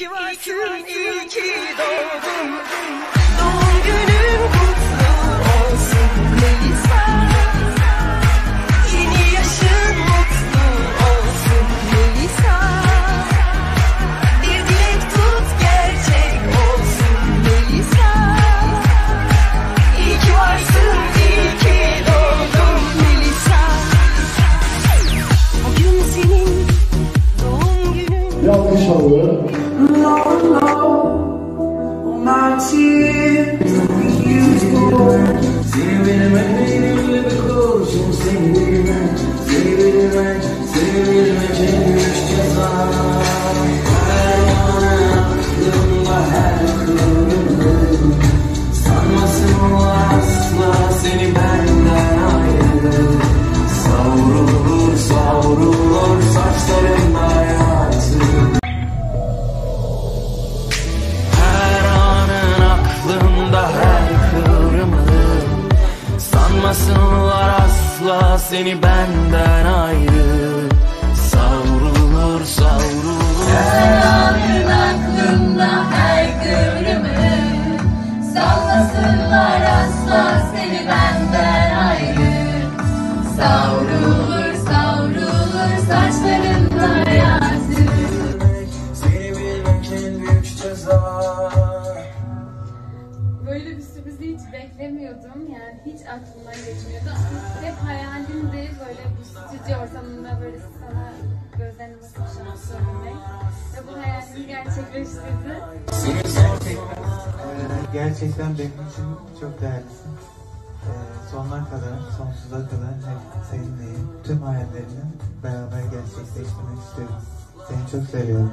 ki varsın, iyi ki doğdun. Doğum günün kutlu olsun Melisa. Yeni yaşın mutlu olsun Melisa. Bir dilek tut gerçek olsun Melisa. İyi ki varsın, iyi ki doğdun Melisa. Bugün senin doğum günün. Bir alkış Savrulur saçların hayatı. Her anın aklımda her kıvrımı. Sanmasınlar asla seni benden ayrı ceza Böyle bir sürprizi hiç beklemiyordum. Yani hiç aklımdan geçmiyordu. Hep hayalimdi böyle bu stüdyo ortamında böyle sana gözlerine bakıp şarkı söylemek. Ve bu hayalimi gerçekleştirdi. Gerçekten benim için çok değerlisin. Ee, sonuna kadar, sonsuza kadar hep seninleyim. Tüm hayallerini beraber gerçekleştirmek istiyorum. Seni çok seviyorum.